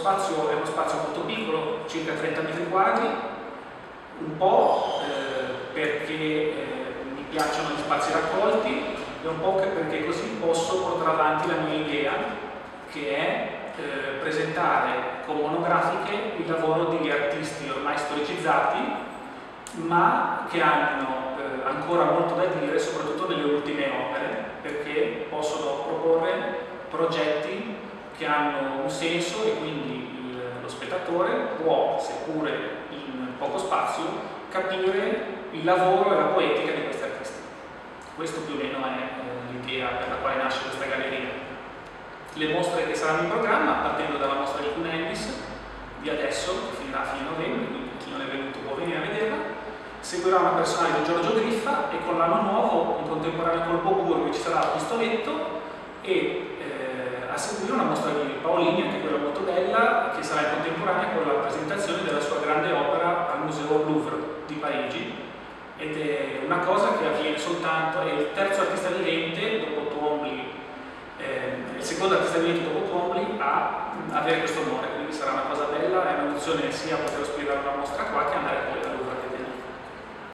spazio è uno spazio molto piccolo, circa 30 metri quadri, un po' eh, perché eh, mi piacciono gli spazi raccolti e un po' perché così posso portare avanti la mia idea che è eh, presentare con monografiche il lavoro di artisti ormai storicizzati ma che hanno eh, ancora molto da dire soprattutto nelle ultime opere perché possono proporre progetti che hanno un senso e quindi il, lo spettatore può, seppure in poco spazio, capire il lavoro e la poetica di questi artisti. Questo più o meno è eh, l'idea per la quale nasce questa galleria. Le mostre che saranno in programma, partendo dalla mostra di Cunellis, di adesso, che finirà a fine novembre, quindi chi non è venuto può venire a vederla, seguirà una personale di Giorgio Griffa e con l'anno nuovo, in contemporanea col Boburgo, ci sarà il pistoletto e a seguire una di Paolini, anche quella molto bella, che sarà in contemporanea con la presentazione della sua grande opera al Museo Louvre di Parigi. Ed è una cosa che avviene soltanto, è il terzo artista vivente dopo Twombly, eh, il secondo artista vivente dopo Twombly a avere questo onore, quindi sarà una cosa bella, è un'emozione sia poter ospitare una mostra qua che